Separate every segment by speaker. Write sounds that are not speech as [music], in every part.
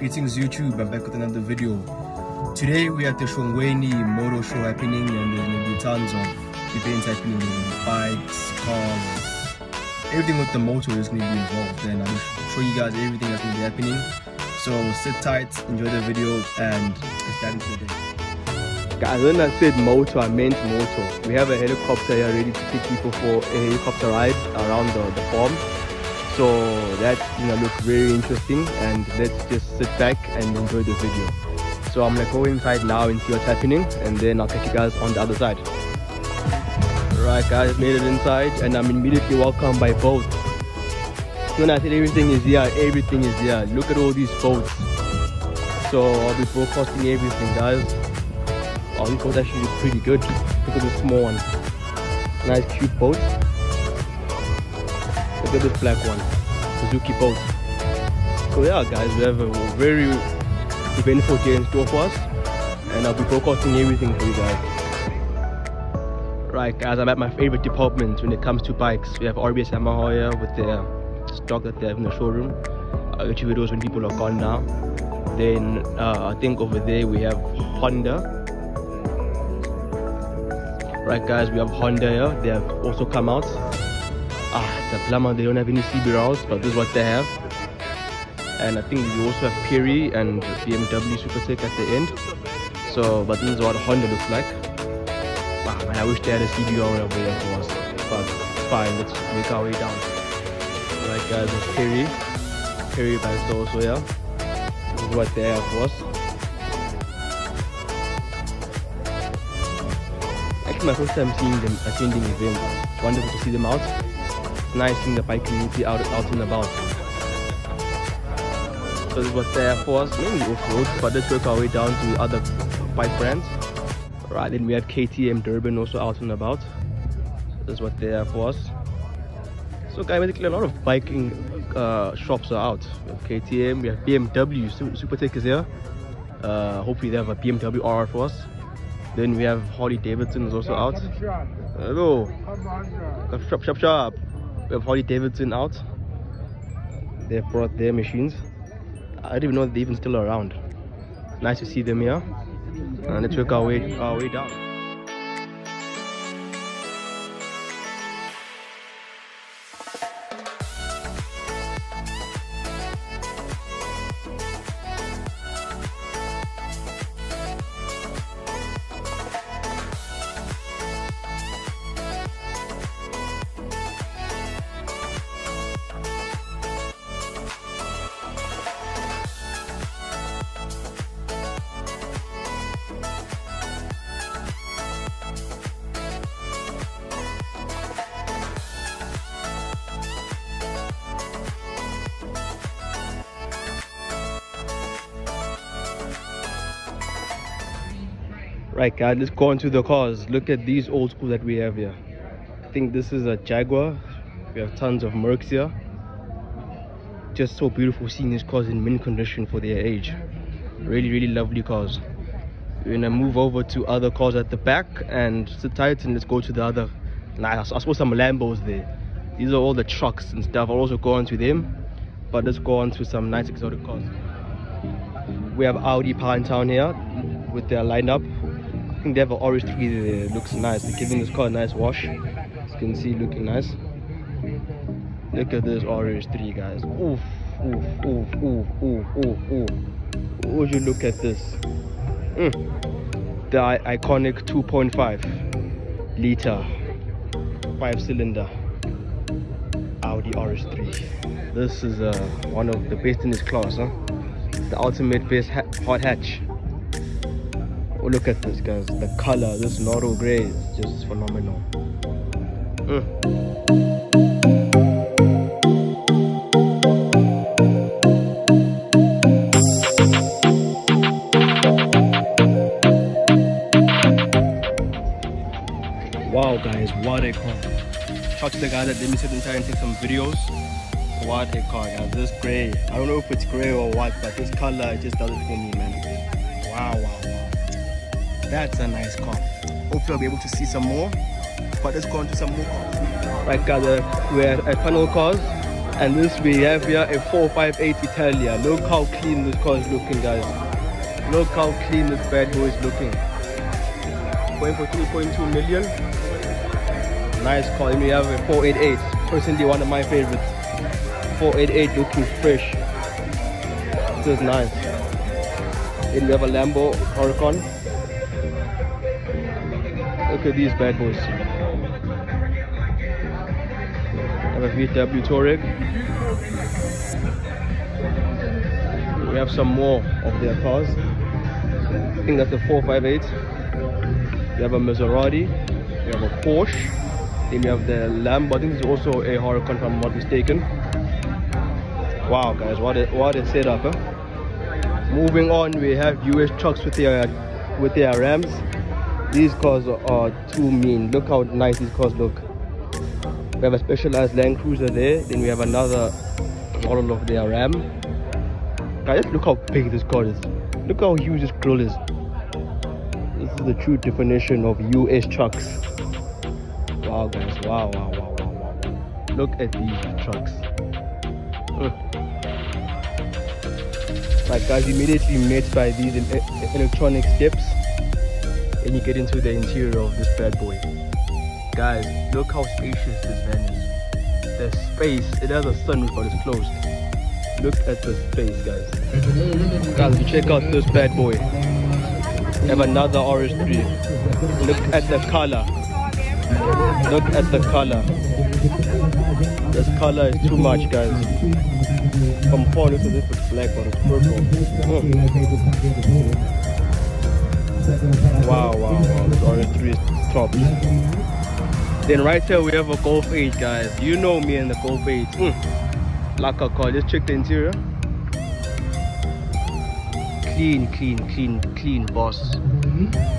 Speaker 1: Greetings YouTube, I'm back with another video. Today we're at the Shongweni Motor Show happening and there's going to be tons of events happening, bikes, cars, everything with the motor is going to be involved and I'll show you guys everything that's going to be happening. So sit tight, enjoy the video and let's dive into the day.
Speaker 2: Guys, when I said motor, I meant motor. We have a helicopter here ready to take people for a helicopter ride around the, the farm so that know look very interesting and let's just sit back and enjoy the video. So i'm gonna go inside now and see what's happening and then i'll catch you guys on the other side. Right guys made it inside and i'm immediately welcomed by boats when i said everything is here everything is here. Look at all these boats. So i'll be broadcasting everything guys. Oh these boats actually look pretty good. Look at the small one. Nice cute boat Look at this black one, Suzuki boat. So yeah guys, we have a very eventful day in store for us and I'll be broadcasting everything for you guys. Right guys, I'm at my favorite department when it comes to bikes. We have RBS Yamaha here with their stock that they have in the showroom. I'll get you videos when people are gone now. Then uh, I think over there we have Honda. Right guys, we have Honda here. They have also come out ah it's a plumber they don't have any CB but this is what they have. And I think we also have Perry and BMW Supertech at the end. So but this is what Honda looks like. Wow man I wish they had a CB over here for us but fine let's make our way down. Right guys it's Perry Perry bikes also here this is what they have for us. Actually my first time seeing them attending events. Wonderful to see them out nice seeing the bike community out out and about. So this was there for us, mainly off-road, but let's work our way down to other bike brands. Right, then we have KTM Durban also out and about. So this is what they have for us. So guys, basically a lot of biking uh, shops are out. We have KTM, we have BMW, Supertech is here. Uh, hopefully they have a BMW R for us. Then we have Harley Davidson is also out. Hello. Shop, shop, shop we have Harley Davidson out. They've brought their machines. I don't even know they're even still around. Nice to see them here. And let's work our way our way down right guys let's go into the cars. Look at these old school that we have here. I think this is a jaguar. We have tons of mercs here. Just so beautiful seeing these cars in mint condition for their age. Really really lovely cars. We're gonna move over to other cars at the back and sit tight and let's go to the other. Nice i suppose some lambos there. These are all the trucks and stuff. I'll also go on to them. But let's go on to some nice exotic cars. We have audi power town here with their lineup I think they have an orange 3 that looks nice. They're giving this car a nice wash. As you can see, looking nice. Look at this orange 3, guys. Oof, oof, oof, oof, oof, oof, oof. Would you look at this? Mm. The iconic 2.5 liter 5 cylinder Audi RS3. This is uh, one of the best in its class, huh? The ultimate best ha hot hatch oh look at this guys. The color this Nardo gray is just phenomenal. Mm. wow guys what a car. Talk to the guy that let me sit inside and take some videos. What a car guys. This gray i don't know if it's gray or what but this color just does it for me man. Wow wow wow that's a nice car hopefully i'll be able to see some more but let's go on to some more cars right guys uh, we're at panel cars And this we have here a 458 Italia. Look how clean this car is looking guys. Look how clean this bad boy is looking. Going for 2.2 million. Nice car. And we have a 488. Personally one of my favorites. 488 looking fresh. This is nice. We have a Lambo Huracan. Look at these bad boys. Have a VW Touareg. We have some more of their cars. I think that's a 458. We have a Maserati. We have a Porsche. Then we have the Lambo. I think it's also a Huracan if I'm not mistaken. Wow guys, what a what a setup, huh? Moving on, we have US trucks with their with their Rams. These cars are, too mean. Look how nice these cars look. We have a specialized Land Cruiser there. Then we have another model of their Ram. Guys, look how big this car is. Look how huge this grill is. This is the true definition of US trucks. Wow, guys. Wow, wow, wow, wow, wow. Look at these trucks. Like guys, immediately met by these electronic steps and you get into the interior of this bad boy. Guys, look how spacious this van is. The space, it has a sunroof but it's closed. Look at the space guys. Guys, check out this bad boy. We have another RS3. Look at the color. Look at the color. This color is too much guys. From far looks as if it's black but it's purple. Mm. Wow, wow, wow. This RS3 is top. Then right here we have a Golf 8 guys. You know me and the Golf 8. Mm. Like a car. Just check the interior. Clean, clean, clean, clean boss. Mm.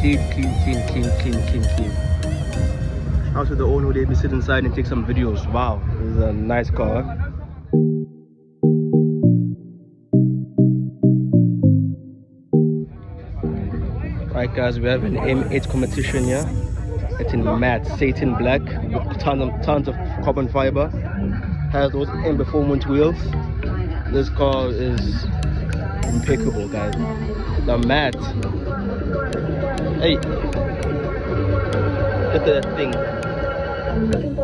Speaker 2: clean, clean, clean, clean, clean, clean, clean. Out to the owner, let me sit inside and take some videos. Wow, this is a nice car. Guys, we have an M8 competition here. It's in matte satin black with tons of tons of carbon fiber. Has those M performance wheels. This car is impeccable guys. The matte Hey. Look at that thing.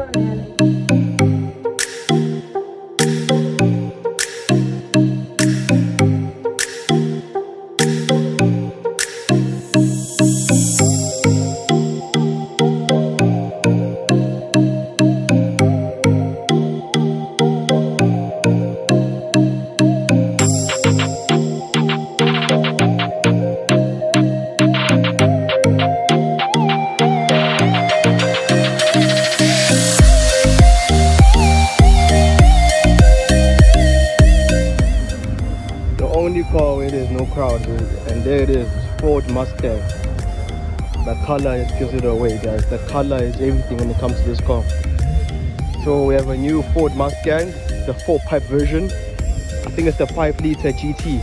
Speaker 2: And there it is Ford Mustang. The color gives it away guys. The color is everything when it comes to this car. So we have a new Ford Mustang the four pipe version. I think it's the 5 liter GT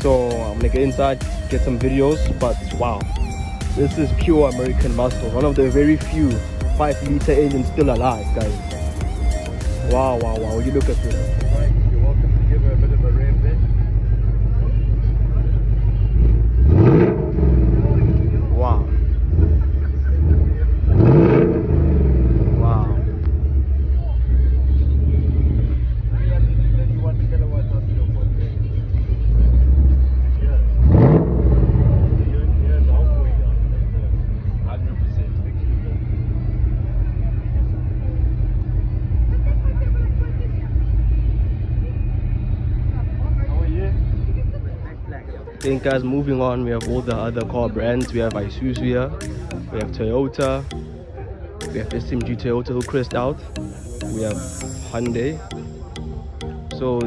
Speaker 2: so I'm gonna get inside get some videos but wow. This is pure American muscle. One of the very few 5 liter engines still alive guys. Wow wow wow. You look at this think guys moving on we have all the other car brands. We have isuzu here. We have toyota. We have smg toyota Hillcrest out. We have hyundai. So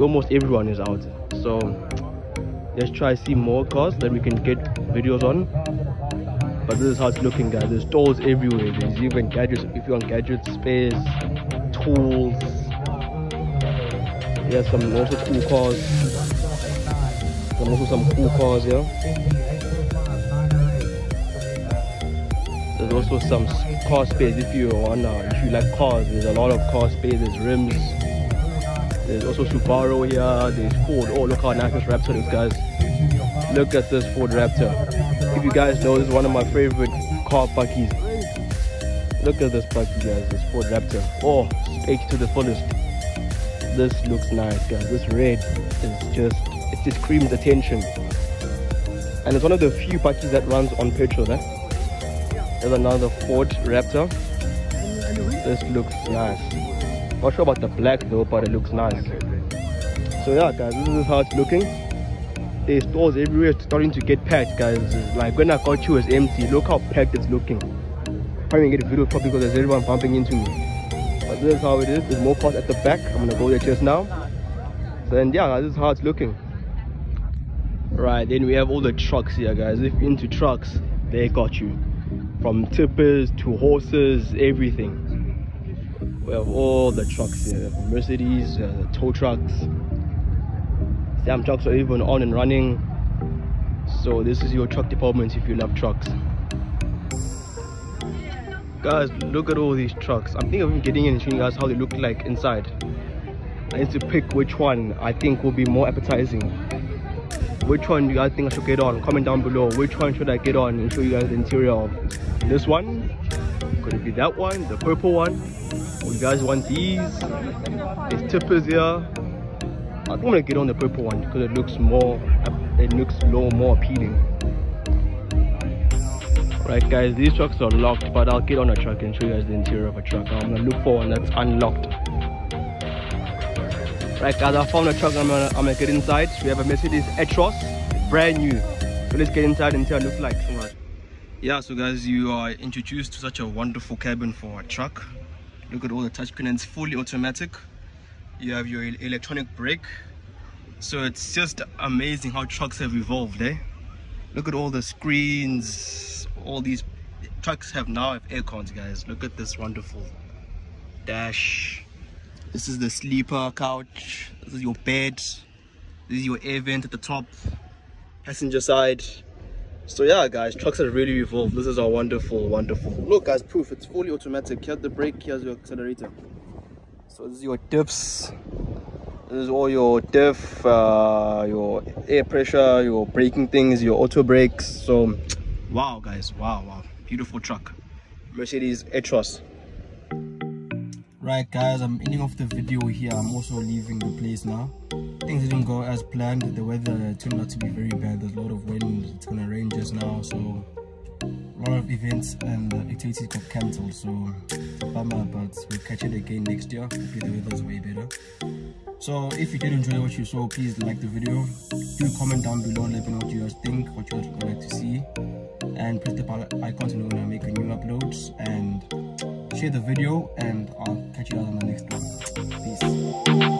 Speaker 2: almost everyone is out. So let's try see more cars that we can get videos on. But this is how it's looking guys. There's stores everywhere. There's even gadgets. If you want gadgets spares tools. There's some also cool cars also some cool cars here. There's also some car space if you wanna, if you like cars. There's a lot of car space. There's rims. There's also Subaru here. There's Ford. Oh, look how nice this Raptor is, guys. Look at this Ford Raptor. If you guys know, this is one of my favorite car buckies. Look at this bucky, guys. This Ford Raptor. Oh, H to the fullest. This looks nice, guys. This red is just, it just screams attention. And it's one of the few buckies that runs on petrol, eh? There's another Ford Raptor. This looks nice. Not sure about the black though, but it looks nice. So yeah, guys, this is how it's looking. There's stores everywhere starting to get packed, guys. Like when I got you, it's empty. Look how packed it's looking. Probably get a video probably because there's everyone bumping into me. But this is how it is. There's more cars at the back. I'm gonna go there just now. So then yeah, this is how it's looking. Right, then we have all the trucks here, guys. If you're into trucks, they got you. From tippers to horses everything. We have all the trucks here. Mercedes uh, tow trucks. Sam trucks are even on and running. So this is your truck department if you love trucks. Guys look at all these trucks. I'm thinking of getting in and showing you guys how they look like inside. I need to pick which one i think will be more appetizing which one do you guys think I should get on? Comment down below. Which one should I get on and show you guys the interior of this one? Could it be that one? The purple one? Or you guys want these? There's tippers here. I am going to get on the purple one because it looks more, it looks low, more appealing. Right guys, these trucks are locked, but I'll get on a truck and show you guys the interior of a truck. I'm gonna look for one that's unlocked. Right guys, I found a truck I'm gonna, I'm gonna get inside. We have a Mercedes Actros, brand new. So let's get inside and see how it looks like. Yeah, so guys, you are introduced to such a wonderful cabin for a truck. Look at all the touchscreen, it's fully automatic. You have your electronic brake. So it's just amazing how trucks have evolved, eh? Look at all the screens, all these trucks have now have air cons, guys. Look at this wonderful dash this is the sleeper couch. This is your bed. This is your air vent at the top passenger side. So yeah guys trucks have really evolved. This is our wonderful wonderful. Look guys proof. It's fully automatic. Here's the brake. Here's your accelerator. So this is your diffs. This is all your diff uh, your air pressure your braking things your auto brakes. So [tsk] wow guys. Wow wow. Beautiful truck. Mercedes actros right guys i'm ending off the video here. I'm also leaving the place now. Things didn't go as planned. The weather turned out to be very bad. There's a lot of wind. It's gonna rain just now so a lot of events and activities got cancelled so it's a bummer but we'll catch it again next year. Hopefully the weather's way better. So if you did enjoy what you saw please like the video. Do comment down below let me know what you guys think what you guys would like to see. And press the bell icon to know when i make a new uploads and share the video and I'll catch you guys on the next one. Peace.